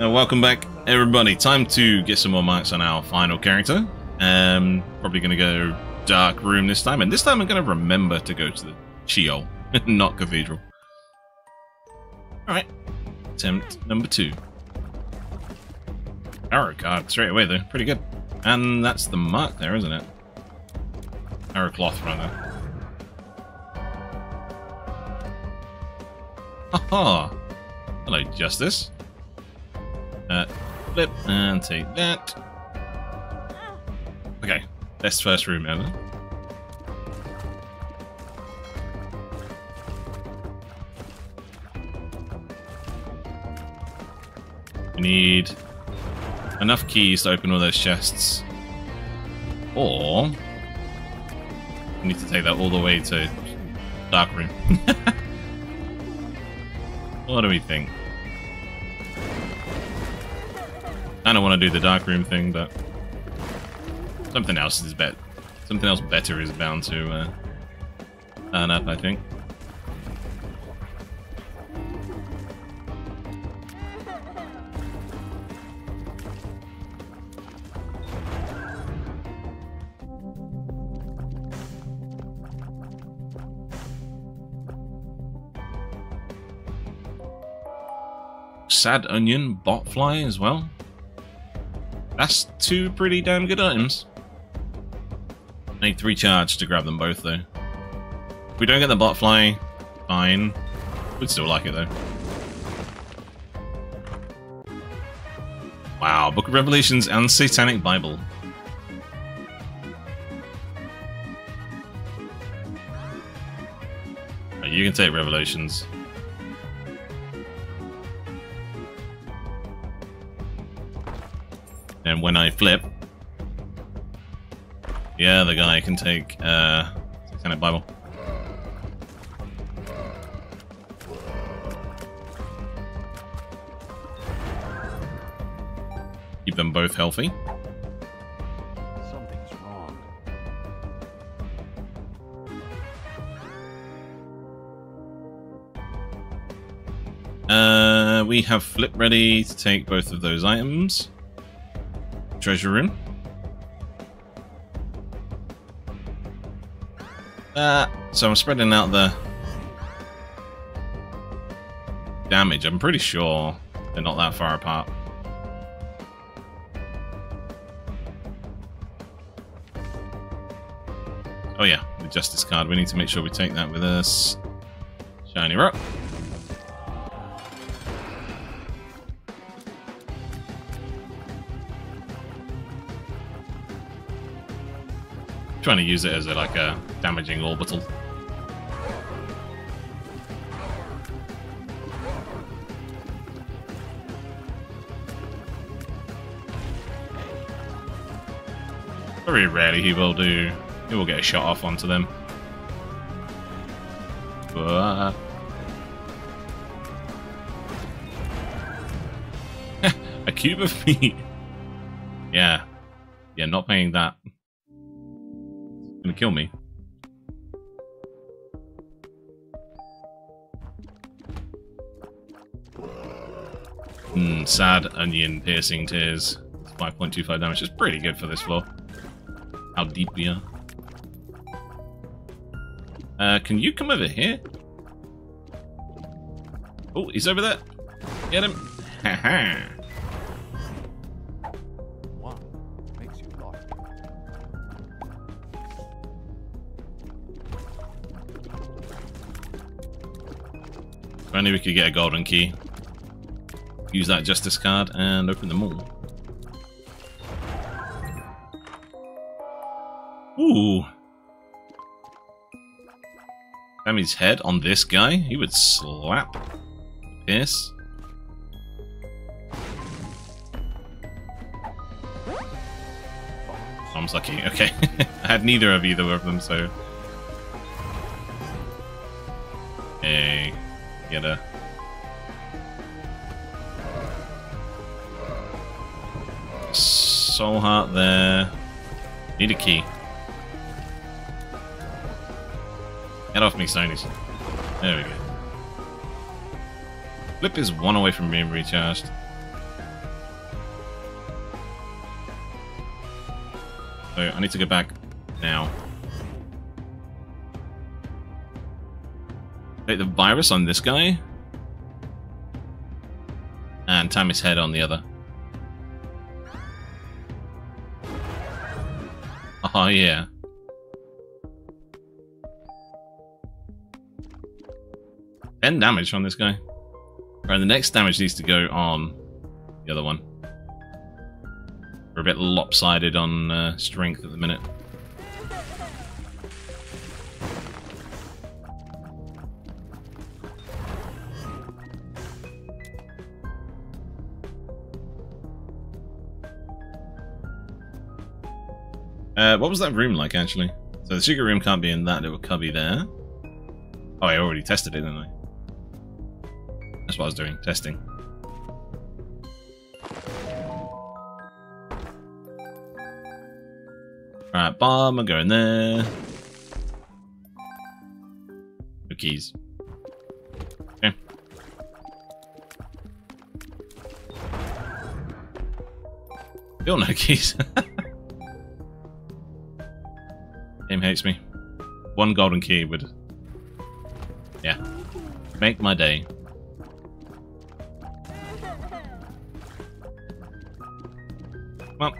Uh, welcome back, everybody. Time to get some more marks on our final character. Um, probably going to go dark room this time, and this time I'm going to remember to go to the Sheol, not Cathedral. All right, attempt number two. Arrow card straight away though, pretty good. And that's the mark there, isn't it? Arrow cloth rather. Haha! Hello, Justice. Flip and take that. Okay, best first room ever. We need enough keys to open all those chests. Or we need to take that all the way to dark room. what do we think? I don't want to do the dark room thing, but something else is bet. Something else better is bound to uh, turn up, I think. Sad Onion Botfly as well. That's two pretty damn good items. I Need three charge to grab them both though. If we don't get the Botfly, fine. We'd still like it though. Wow, Book of Revelations and Satanic Bible. Oh, you can take Revelations. And when I flip, yeah, the guy can take uh, Satanic Bible. Keep them both healthy. Something's wrong. Uh, we have flip ready to take both of those items. Treasure room. Uh, so I'm spreading out the damage. I'm pretty sure they're not that far apart. Oh yeah, the Justice card. We need to make sure we take that with us. Shiny rock. Trying to use it as a, like a damaging orbital. Very rarely he will do. He will get a shot off onto them. A cube of meat. Yeah. Yeah, not paying that. Gonna kill me. Hmm, sad onion piercing tears. 5.25 damage is pretty good for this floor. How deep we are. Uh, can you come over here? Oh, he's over there. Get him. Haha. Only we could get a golden key. Use that justice card and open them all. Ooh. Tammy's head on this guy? He would slap. Pierce. Tom's lucky. Okay. I had neither of either of them, so... Get a Soul Heart there. Need a key. Get off me, Sony's. There we go. Flip is one away from being recharged. So I need to go back now. The virus on this guy. And Tammy's head on the other. Oh yeah. 10 damage on this guy. Right, the next damage needs to go on the other one. We're a bit lopsided on uh, strength at the minute. Uh, what was that room like, actually? So the secret room can't be in that little cubby there. Oh, I already tested it, didn't I? That's what I was doing, testing. Alright, bomb, I'm going there. No keys. Okay. Still no keys. hates me. One golden key would... Yeah. Make my day. Well.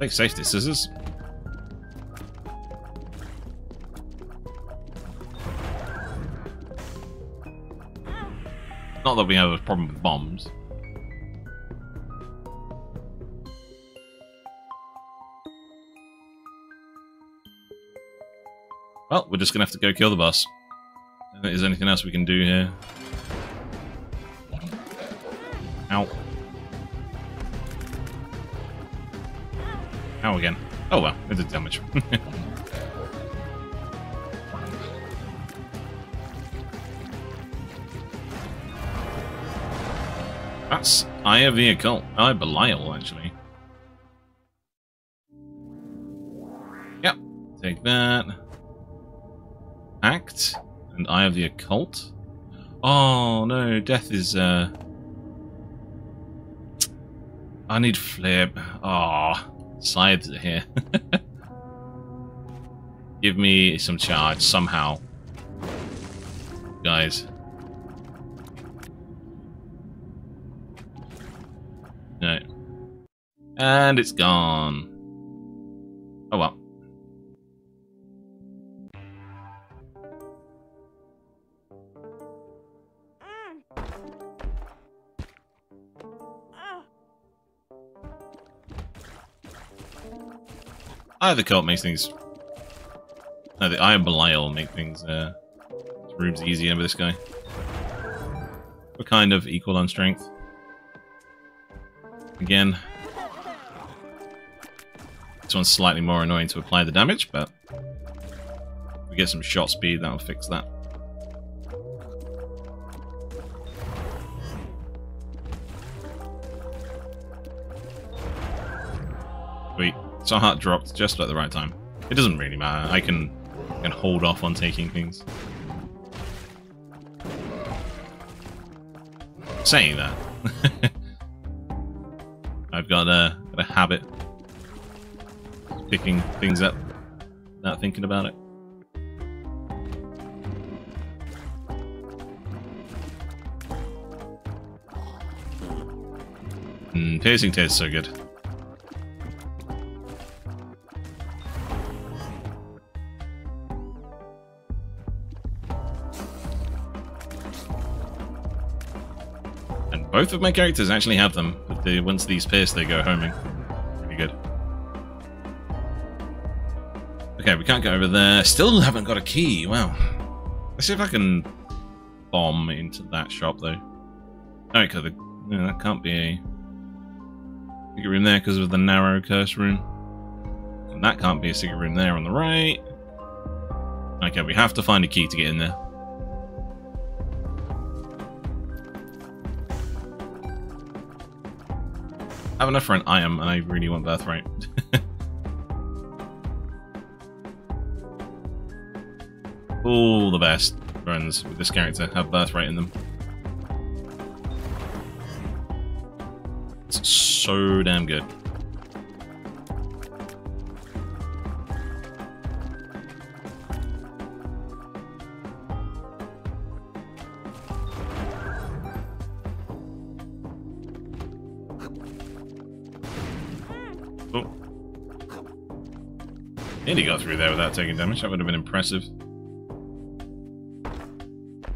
Take safety scissors. Not that we have a problem with bombs. Well, we're just gonna have to go kill the boss. Is there anything else we can do here? Ow. Ow again. Oh well, it did damage. That's Eye of the Occult. Eye Belial, actually. Yep. Take that. Eye of the Occult. Oh no, death is uh I need flip. Ah, oh, sides are here. Give me some charge somehow. Guys. No. And it's gone. Oh well. The Cult makes things... No, the Eye of Belial make things, uh... Rooms easier with this guy. We're kind of equal on strength. Again. This one's slightly more annoying to apply the damage, but... We get some shot speed, that'll fix that. So heart dropped just at the right time. It doesn't really matter. I can, I can hold off on taking things. Saying that, I've got a, got a habit picking things up not thinking about it. Mm, piercing tastes so good. Both of my characters actually have them, but they, once these pierce, they go homing. Pretty good. Okay, we can't get over there. Still haven't got a key. Wow. Let's see if I can bomb into that shop, though. Oh, no, because no, that can't be a secret room there because of the narrow curse room. And that can't be a secret room there on the right. Okay, we have to find a key to get in there. I have enough for an item, and I really want Birthright. All the best friends with this character have Birthright in them. It's so damn good. Without taking damage. That would have been impressive.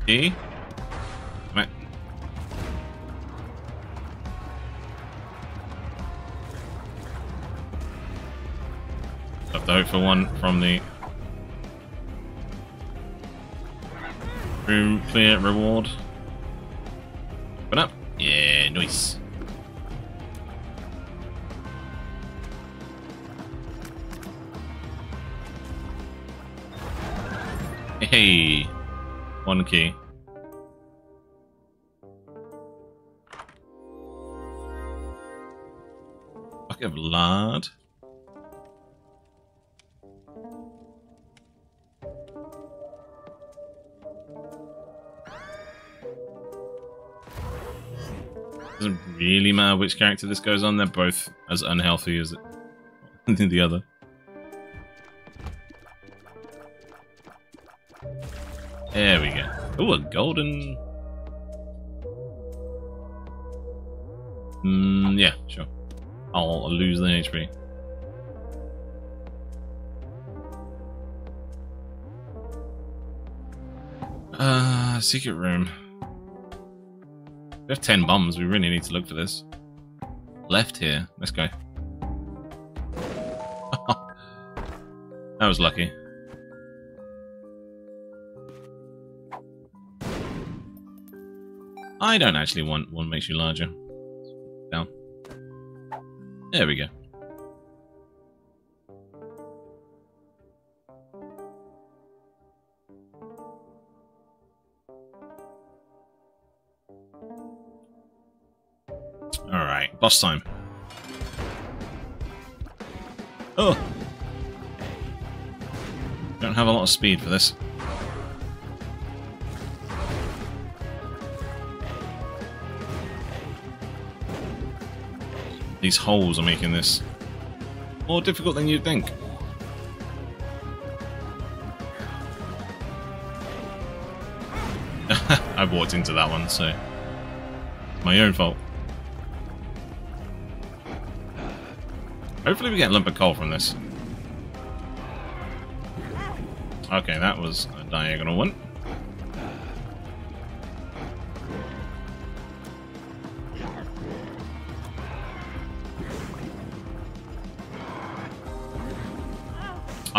E? Right. Have to hope for one from the room clear reward. Open up. Yeah, nice. Hey, one key. Bucket of lard. Doesn't really matter which character this goes on, they're both as unhealthy as the other. There we go. Oh, a golden... Mm, yeah, sure. I'll lose the HP. Uh, secret room. We have 10 bombs. We really need to look for this. Left here. Let's go. that was lucky. I don't actually want one makes you larger. Down. There we go. Alright, boss time. Oh! Don't have a lot of speed for this. These holes are making this more difficult than you'd think. I walked into that one, so my own fault. Hopefully we get a lump of coal from this. Okay, that was a diagonal one.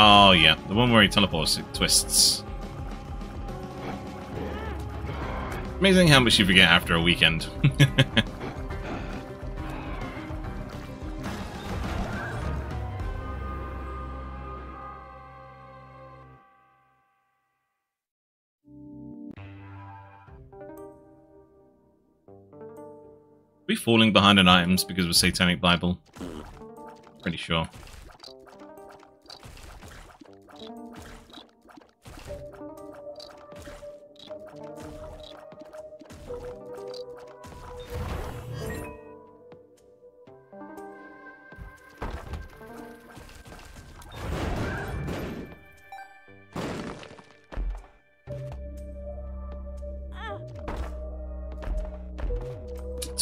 Oh yeah, the one where he teleports, it twists. Amazing how much you forget after a weekend. we falling behind on items because of satanic Bible? Pretty sure.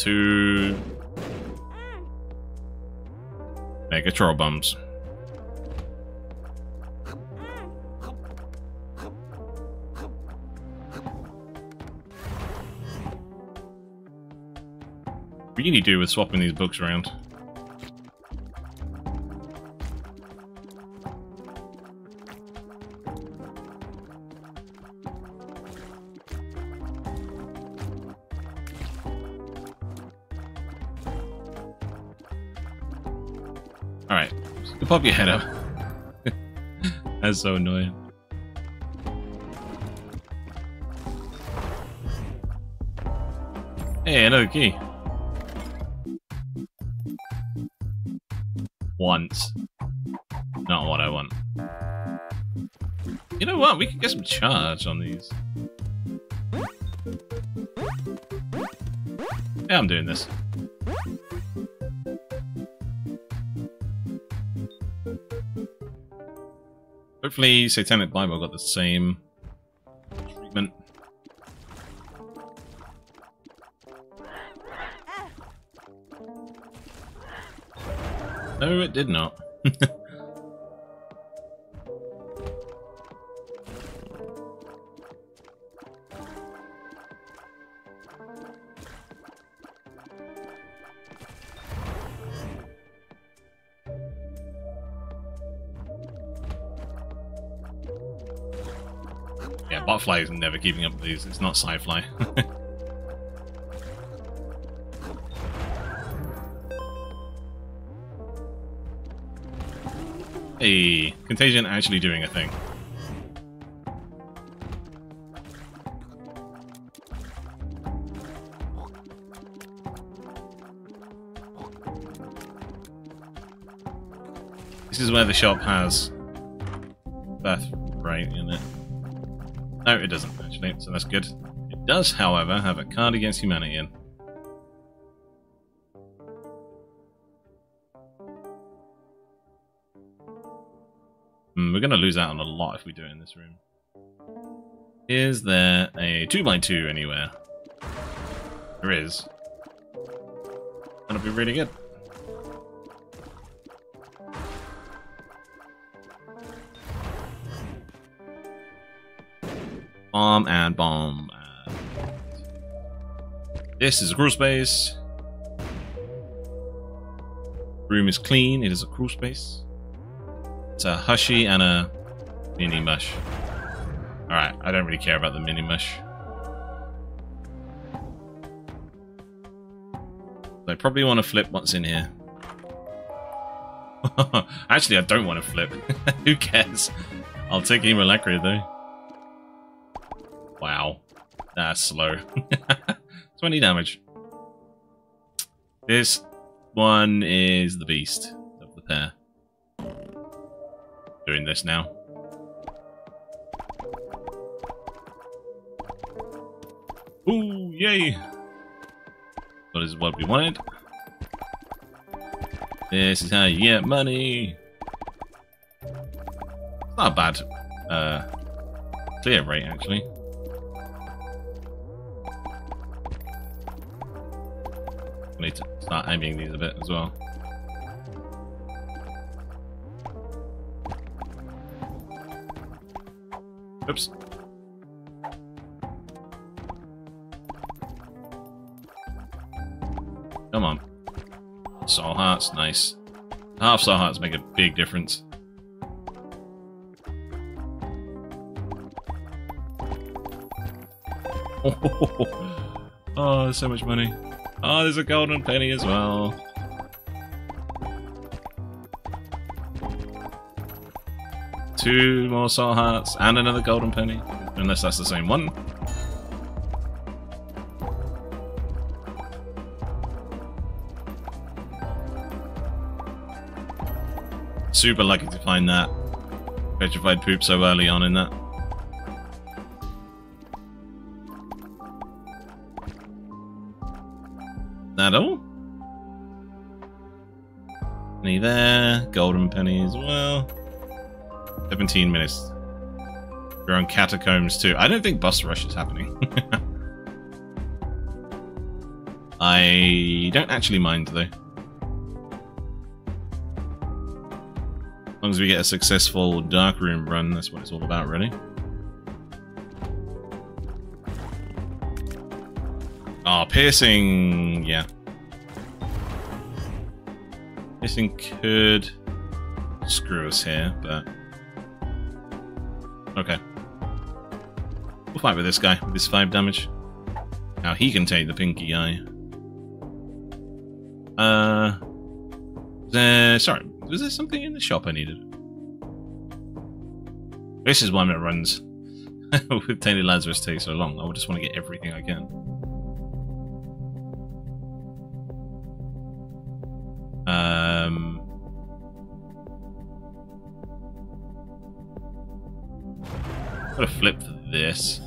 To Megatron bombs. Really do with swapping these books around. Pop your head up. That's so annoying. Hey, another key. Once. Not what I want. You know what? We could get some charge on these. Yeah, I'm doing this. Hopefully Satanic Bible got the same treatment. No, it did not. botfly is never keeping up with these. It's not sci-fly. Hey, Contagion actually doing a thing. This is where the shop has No, it doesn't actually, so that's good. It does, however, have a card against humanity in. Hmm, we're going to lose out on a lot if we do it in this room. Is there a 2x2 anywhere? There is. That'll be really good. Bomb and bomb. And... This is a crawl space. Room is clean. It is a crawl space. It's a Hushy and a Mini Mush. Alright, I don't really care about the Mini Mush. I probably want to flip what's in here. Actually, I don't want to flip. Who cares? I'll take Hemolacria though. Wow. That's slow. 20 damage. This one is the beast of the pair doing this now. Ooh, yay! That is what we wanted. This is how you get money. It's not a bad uh, clear rate, actually. Need to start aiming these a bit as well. Oops. Come on. Soul hearts, nice. Half soul hearts make a big difference. Oh, so much money. Oh, there's a golden penny as well. Two more soul hearts and another golden penny. Unless that's the same one. Super lucky to find that. Petrified poop so early on in that. That all? Penny there, golden penny as well. 17 minutes. We're on catacombs too. I don't think boss rush is happening. I don't actually mind though. As long as we get a successful dark room run, that's what it's all about really. Piercing, yeah. Piercing could screw us here, but Okay. We'll fight with this guy with his 5 damage. Now he can take the pinky eye. Uh... There, sorry, was there something in the shop I needed? This is one that runs with Tainted Lazarus take so long. I would just want to get everything I can. Um... Gotta flip for this.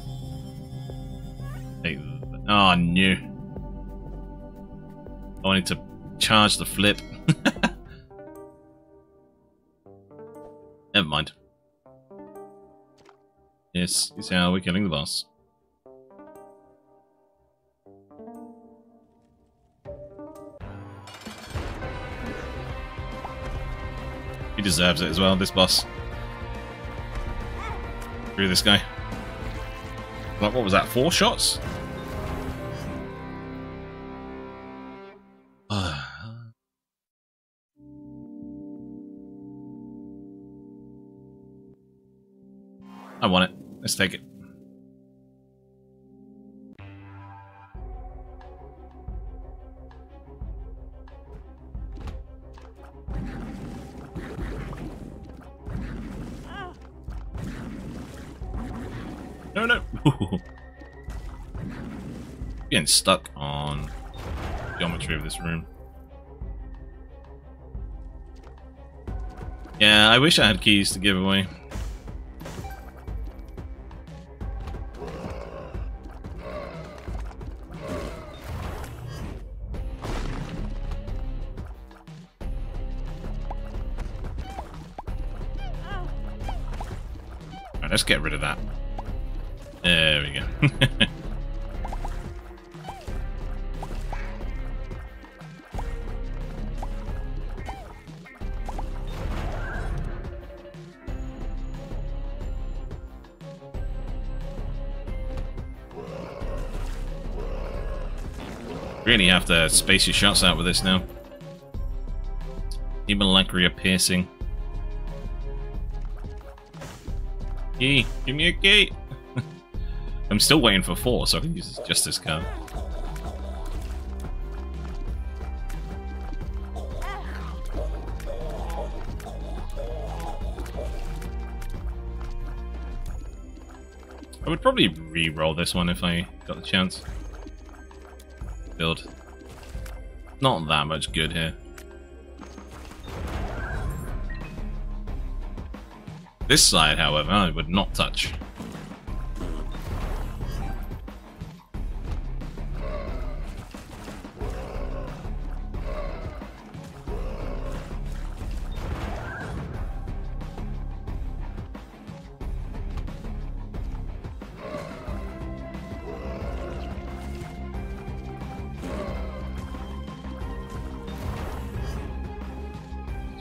Take oh, no. I wanted to charge the flip. Never mind. Yes, is how we're killing the boss. Deserves it as well, this boss. Through this guy. Like, what was that, four shots? I want it. Let's take it. Getting stuck on geometry of this room. Yeah, I wish I had keys to give away. Let's get rid of that. There we go. really have to space your shots out with this now. Hemolacria piercing. Key! Give me a key! I'm still waiting for four, so I can use Justice card. I would probably re-roll this one if I got the chance. Build. Not that much good here. This side, however, I would not touch.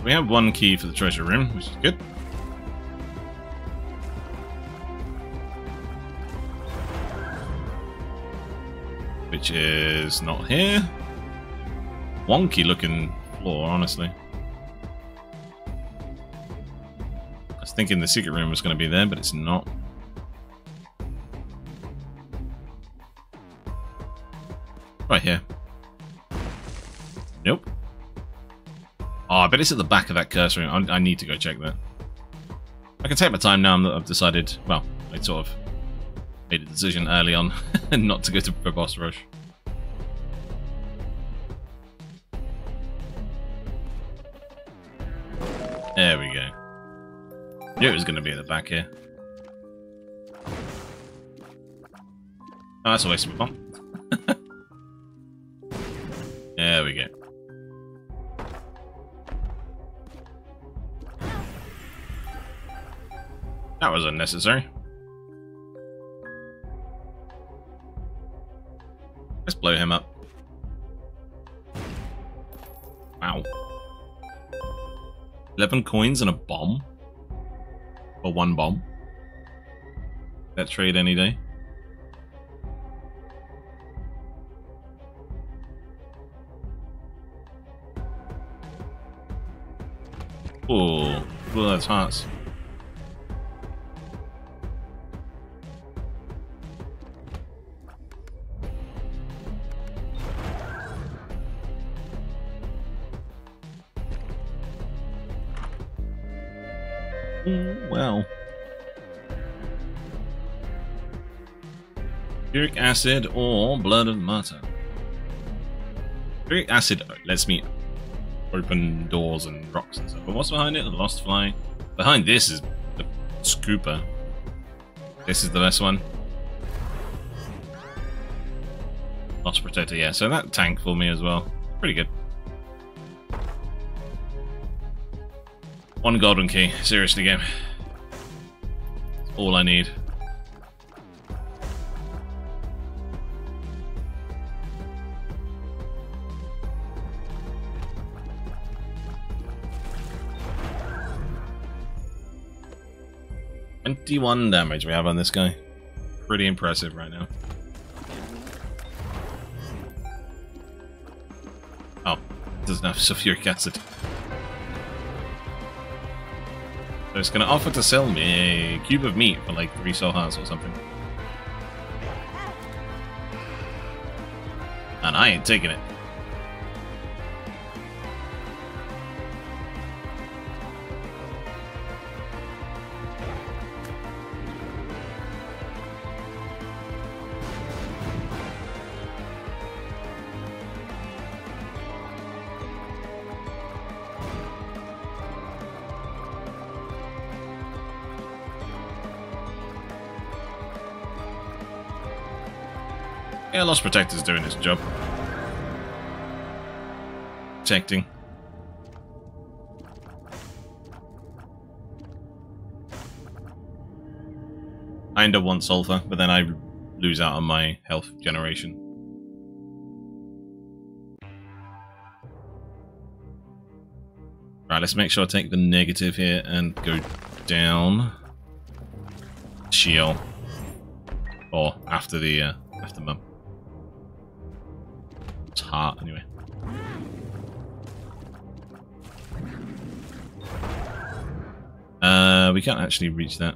We have one key for the treasure room, which is good. Which is not here. Wonky looking floor, honestly. I was thinking the secret room was going to be there, but it's not. Right here. Bet it's at the back of that cursor. I, I need to go check that. I can take my time now that I've decided, well, I sort of made a decision early on not to go to a boss rush. There we go. Knew it was going to be at the back here. Oh, that's a waste of a bomb. That was unnecessary. Let's blow him up. Wow. 11 coins and a bomb? Or one bomb? That trade any day. Oh, well, that's hearts. Well. Uric acid or blood of martyr. Uric acid lets me open doors and rocks and stuff. But what's behind it? The lost fly. Behind this is the scooper. This is the best one. Lost protector, yeah. So that tank for me as well. Pretty good. One golden key. Seriously, game all I need. Twenty-one damage we have on this guy. Pretty impressive right now. Oh, doesn't have sulfuric acid. So it's gonna offer to sell me a cube of meat for like three sohas or something. And I ain't taking it. Yeah, Lost Protector's doing his job. Protecting. I end up one sulfur, but then I lose out on my health generation. Right, let's make sure I take the negative here and go down. Shield. Or after the uh, after mum. Hot anyway. Uh, we can't actually reach that.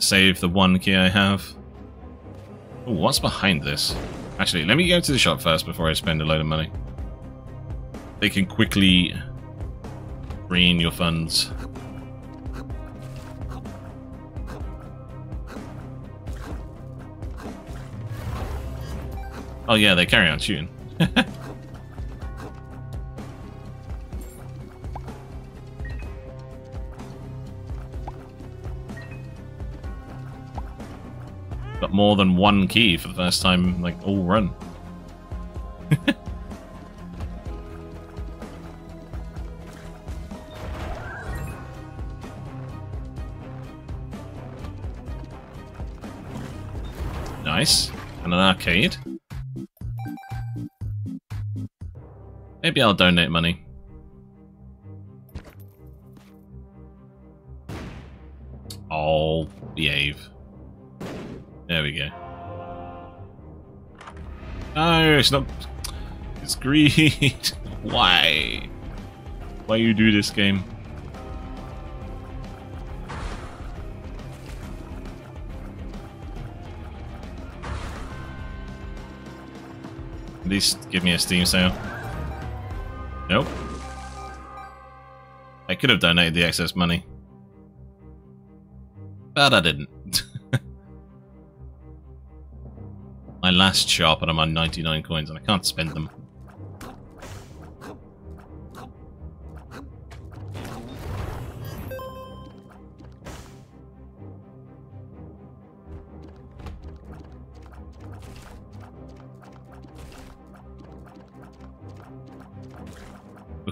Save the one key I have. Ooh, what's behind this? Actually, let me go to the shop first before I spend a load of money. They can quickly drain your funds. Oh yeah, they carry on shooting. Got more than one key for the first time, like, all run. nice. And an arcade. Maybe I'll donate money. Oh, behave. There we go. No, it's not. It's greed. Why? Why you do this game? At least give me a Steam sale. Nope. I could have donated the excess money. But I didn't. My last shop and I'm on 99 coins and I can't spend them.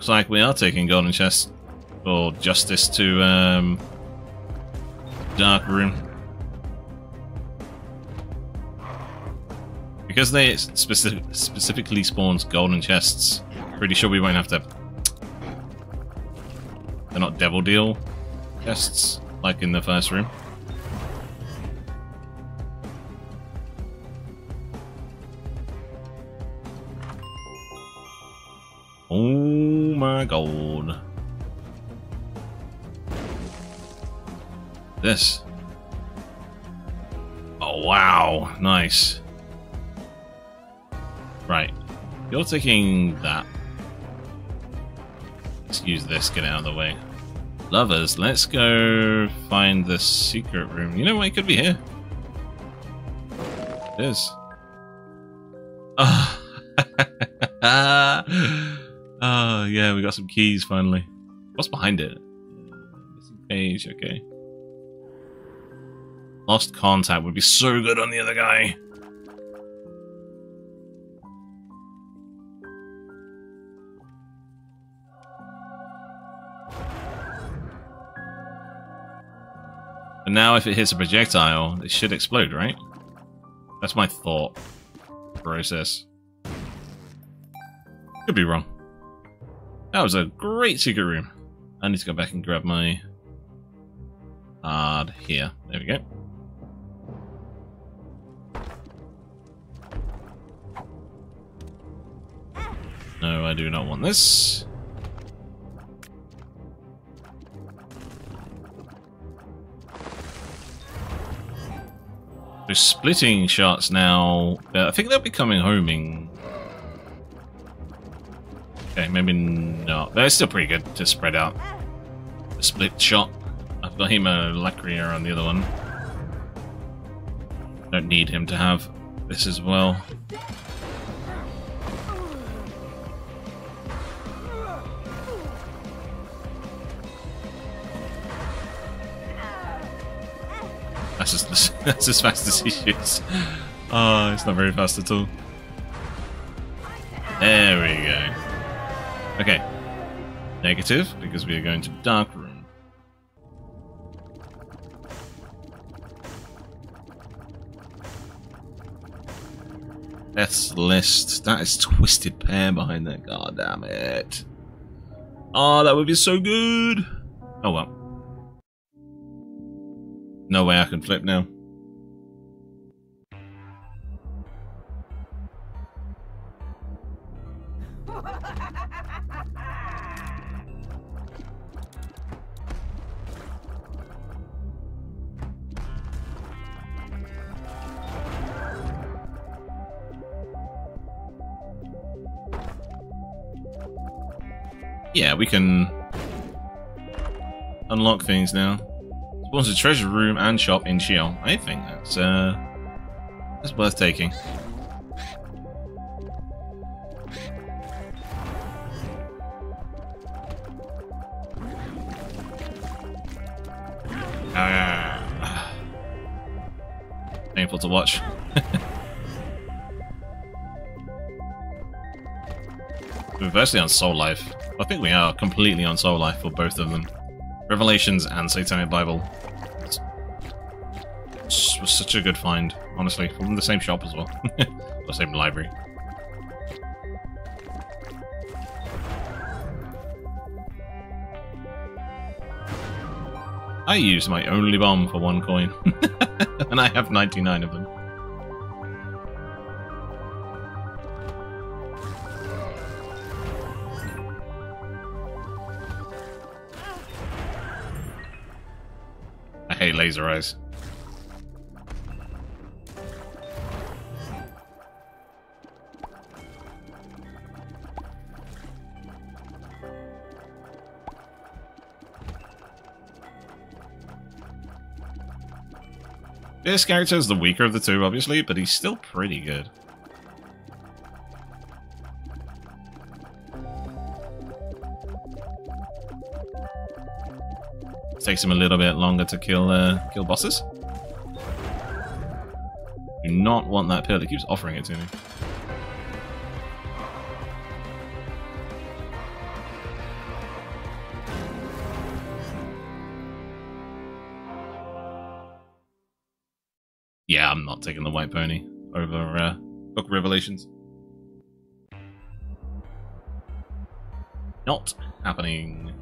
Looks like we are taking golden chest for justice to um, dark room. Because they specific, specifically spawns golden chests, pretty sure we won't have to... They're not devil deal chests, like in the first room. My god. This. Oh wow, nice. Right. You're taking that. Let's use this, get out of the way. Lovers, let's go find the secret room. You know what? It could be here. It is. Ah. Oh, Uh, yeah, we got some keys finally. What's behind it? Missing page, okay. Lost contact would be so good on the other guy. And now if it hits a projectile, it should explode, right? That's my thought process. Could be wrong. That was a great secret room. I need to go back and grab my card here. There we go. No, I do not want this. We're splitting shots now. Uh, I think they'll be coming homing. Okay, maybe not. They're still pretty good to spread out. A split shot. I've got Hemolacria on the other one. Don't need him to have this as well. That's as, that's as fast as he shoots. Oh, it's not very fast at all. Negative, because we are going to Dark Room. Death's List. That is Twisted Pair behind there. God damn it. Oh, that would be so good. Oh well. No way I can flip now. Yeah, we can unlock things now. Spawns a treasure room and shop in Sheol. I think that's uh that's worth taking. Ah. Painful to watch. We're on Soul Life. I think we are completely on Soul Life for both of them. Revelations and Satanic Bible. Was such a good find, honestly, from the same shop as well. the same library. I use my only bomb for one coin, and I have 99 of them. Laser eyes. This character is the weaker of the two, obviously, but he's still pretty good. Takes him a little bit longer to kill uh, kill bosses. Do not want that pill. He keeps offering it to me. Yeah, I'm not taking the white pony over uh, Book Revelations. Not happening.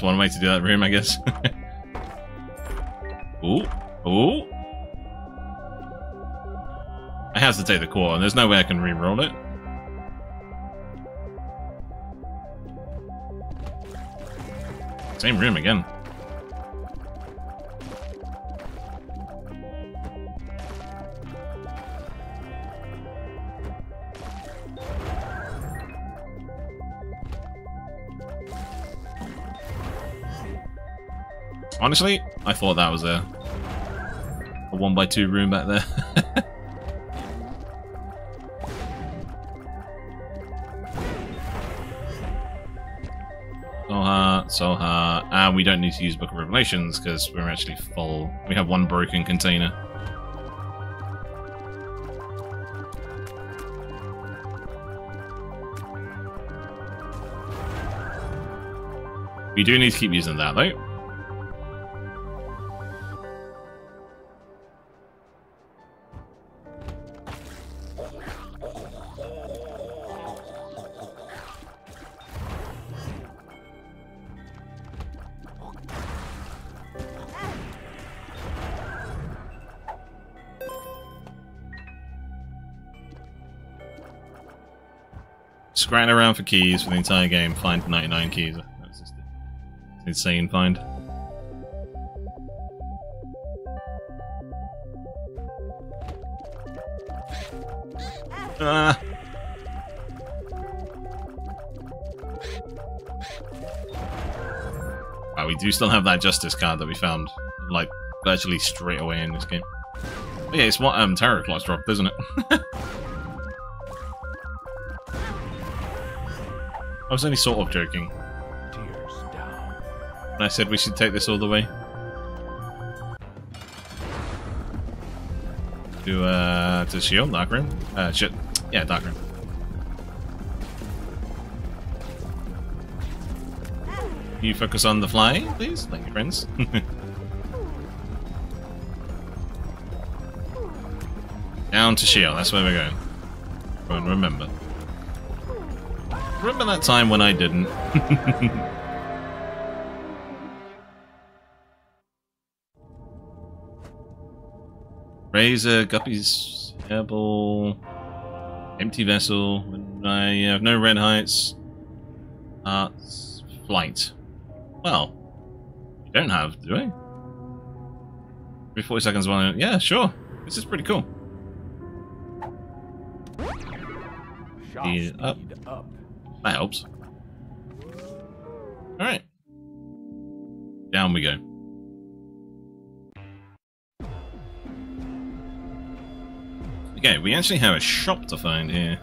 That's one way to do that room, I guess. ooh, ooh. I have to take the core, and there's no way I can re-roll it. Same room again. Honestly, I thought that was a a one by two room back there. Soha, Soha, and we don't need to use Book of Revelations because we're actually full. We have one broken container. We do need to keep using that, though. Scratching around for keys for the entire game, find 99 keys. Just an insane find. Ah. Wow, we do still have that justice card that we found, like, virtually straight away in this game. Oh, yeah, it's what um, Tarot Cloths dropped, isn't it? I was only sort of joking Tears down. when I said we should take this all the way. To, uh, to Sheol, Darkrim? Uh, shit. Yeah, Dark Room. Can you focus on the fly, please? Thank you, friends. Down to Sheol, that's where we're going. Go and remember. Remember that time when I didn't? Razor, Guppy's Hairball, Empty Vessel, when I have no red heights, Hearts, Flight. Well, you don't have, do I? Every 40 seconds, one. Yeah, sure. This is pretty cool. Shot up. up. That helps. Alright. Down we go. Okay, we actually have a shop to find here.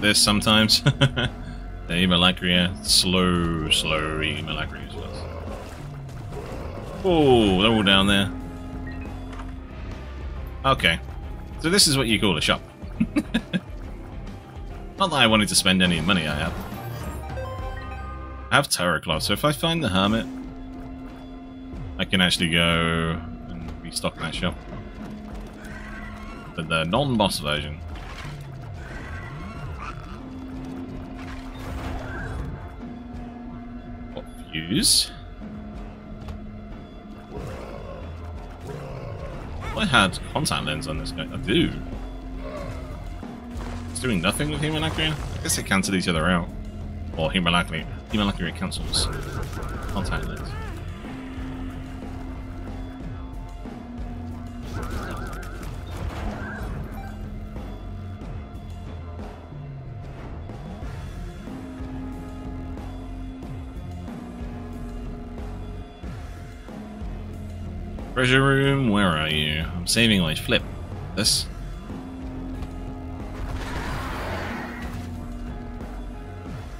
This sometimes. the Hemolacria, slow, slow Hemolacria as well. Oh, they're all down there. Okay. So this is what you call a shop. Not that I wanted to spend any money I have. I have Tarot Cloth, so if I find the Hermit, I can actually go and restock that shop. But the non-boss version. Fuse? I had contact lens on this guy. I do. It's doing nothing with Hemolacria? I guess they cancel each other out. Or Hemolacria, Hemolacria cancels contact lens. Treasure room, where are you? I'm saving my flip. This.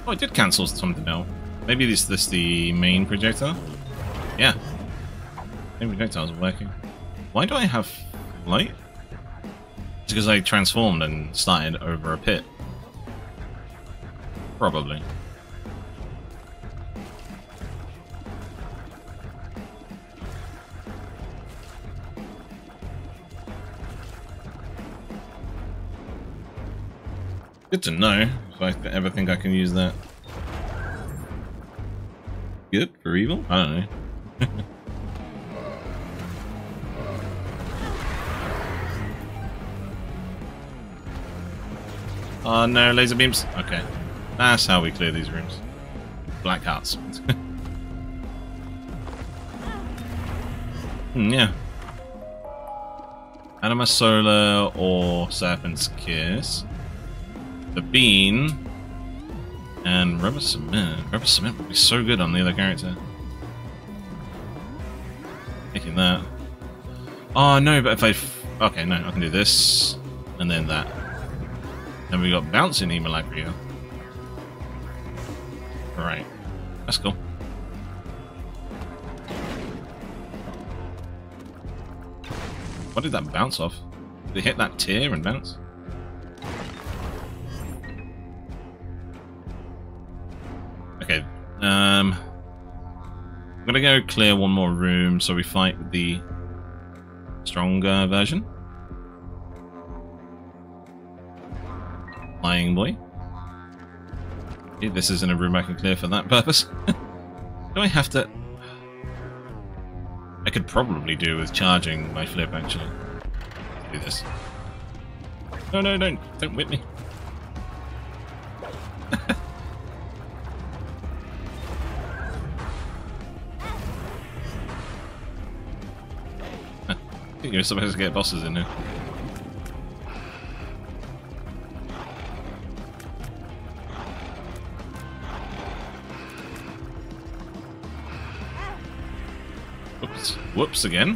Oh, I did cancel something now. Maybe this this the main projector? Yeah. Main projectiles working. Why do I have light? It's because I transformed and started over a pit. Probably. Good to know if I ever think I can use that. Good for evil? I don't know. oh no, laser beams. Okay. That's how we clear these rooms. Black hearts. Hmm, yeah. Anima Sola or Serpent's Kiss. The Bean and Rubber Cement. Rubber Cement would be so good on the other character. taking that. Oh, no, but if I... Okay, no, I can do this, and then that. Then we got Bouncing Hemolacria. Right. That's cool. What did that bounce off? Did it hit that tear and bounce? Gonna go clear one more room so we fight with the stronger version. Flying boy. This isn't a room I can clear for that purpose. Do I have to... I could probably do with charging my flip, actually. Do this. No, no, don't. Don't whip me. Think you're supposed to get bosses in here. Whoops. Whoops again.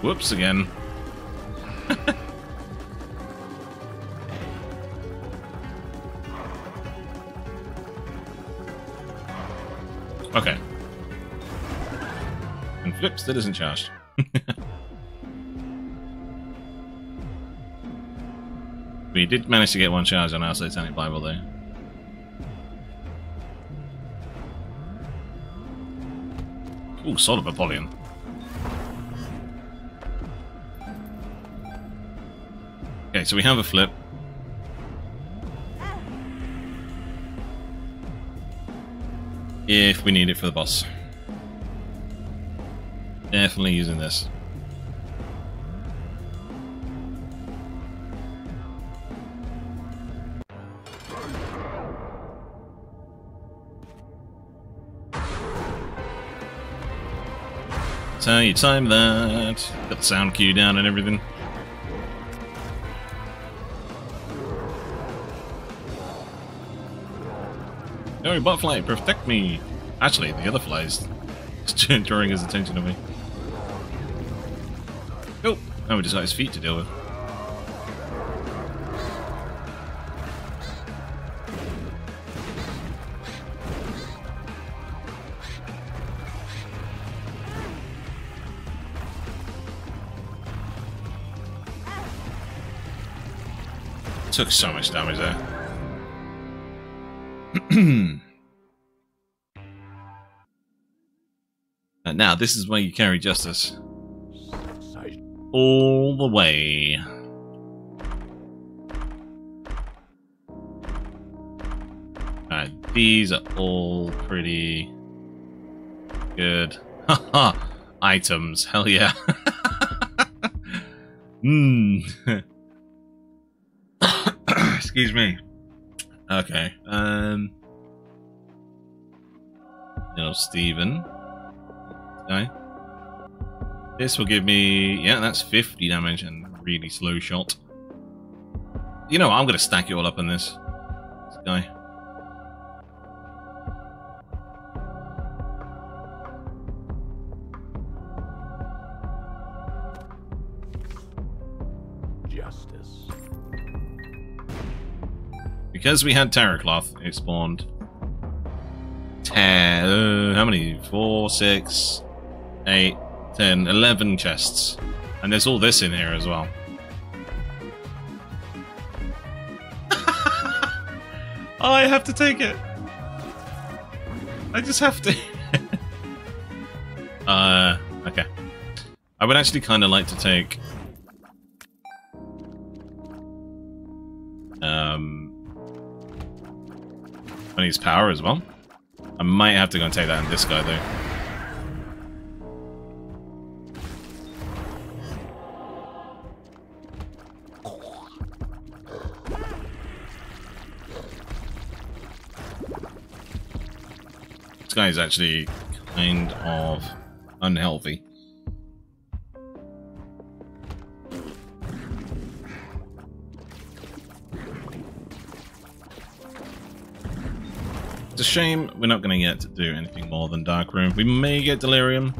Whoops again. okay. And flips that isn't charged. We did manage to get one charge on our Satanic Bible though. Ooh, Sword of Apollyon. Okay, so we have a flip. If we need it for the boss. Definitely using this. How you time that. Got the sound cue down and everything. No, butterfly, protect me! Actually, the other flies is drawing his attention to me. Oh, now we just got his feet to deal with. Took so much damage there. and now, this is where you carry justice. All the way. Alright, these are all pretty good. Haha, items, hell yeah. Hmm. Excuse me. Okay. Um. You know, Stephen. Okay. This will give me. Yeah, that's 50 damage and really slow shot. You know, I'm going to stack it all up on this. This guy. Because we had Tarot Cloth, it spawned 10. Uh, how many? 4, 6, 8, 10, 11 chests. And there's all this in here as well. I have to take it. I just have to. uh, okay. I would actually kind of like to take His power as well. I might have to go and take that in this guy though. This guy is actually kind of unhealthy. Shame we're not going to get to do anything more than Dark Room. We may get Delirium.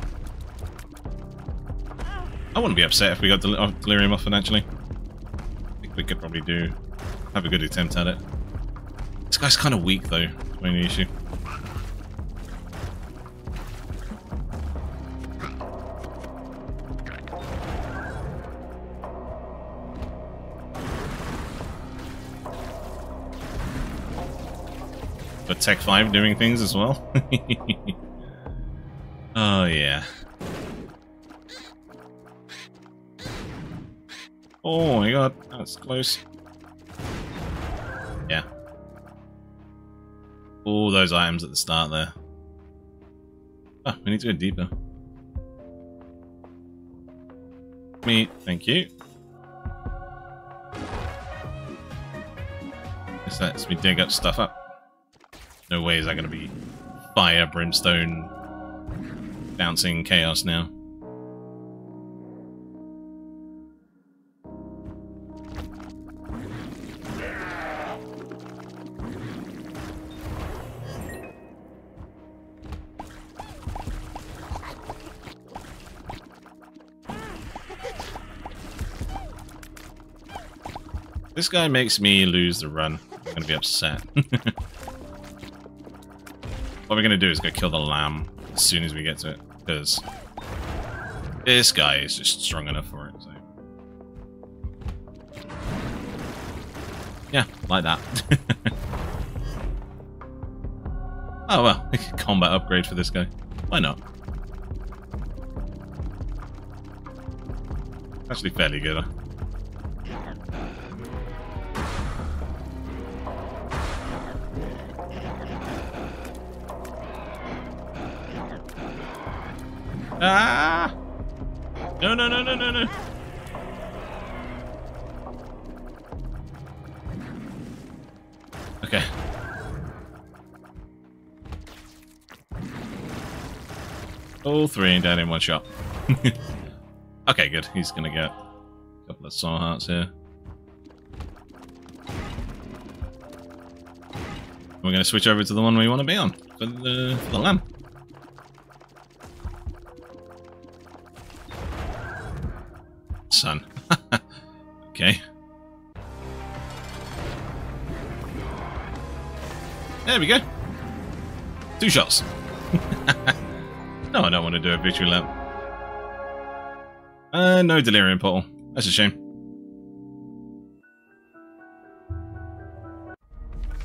I wouldn't be upset if we got del- Delirium off financially. I think we could probably do have a good attempt at it. This guy's kind of weak though. That's issue. But Tech 5 doing things as well. oh yeah. Oh my god, that's close. Yeah. All those items at the start there. Oh, we need to go deeper. Me, thank you. This lets me dig up stuff up. No way is that going to be fire, brimstone, bouncing chaos now. This guy makes me lose the run. I'm gonna be upset. what we're gonna do is go kill the lamb as soon as we get to it, because this guy is just strong enough for it. So. Yeah, like that. oh well, combat upgrade for this guy. Why not? Actually fairly good. Huh? Ah! No, no, no, no, no, no. Okay. All three down in one shot. okay, good. He's gonna get a couple of saw hearts here. We're gonna switch over to the one we want to be on for the, for the lamb. Two shots. no, I don't want to do a victory lap. Uh, no delirium portal. That's a shame.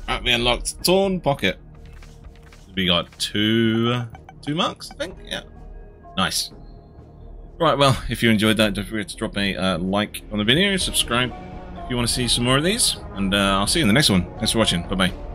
Right, we unlocked Torn Pocket. We got two, two marks, I think. Yeah. Nice. Right, well, if you enjoyed that, don't forget to drop a uh, like on the video, subscribe if you want to see some more of these, and uh, I'll see you in the next one. Thanks for watching. Bye-bye.